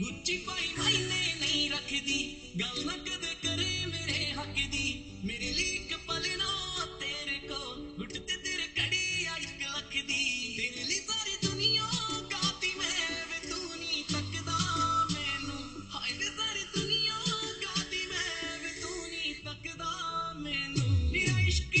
ਗੁੱਚੀ ਪਾਈ ਮੈਨੇ ਨਹੀਂ ਰੱਖਦੀ ਗੱਲ ਨਾ ਕਦੇ ਕਰੇ ਮੇਰੇ ਹੱਕ ਦੀ ਮੇਰੀ ਲੀਕ ਪਲਣਾ ਤੇਰੇ ਕੋ ਗੁੱਟ ਤੇ ਤੇਰੇ ਕੜੀ ਆ ਇੱਕ ਲੱਖ ਦੀ ਤੇਰੇ ਲਈ ਸਾਰੀ ਦੁਨੀਆ ਗਾਤੀ ਮੈਂ ਵੇ ਤੂੰ ਨਹੀਂ ਤੱਕਦਾ ਮੈਨੂੰ ਹਾਏ ਵੇ ਸਾਰੀ ਦੁਨੀਆ ਗਾਤੀ ਮੈਂ ਵੇ ਤੂੰ ਨਹੀਂ ਤੱਕਦਾ ਮੈਨੂੰ ਮੇਰਾ ਇਸ਼ਕ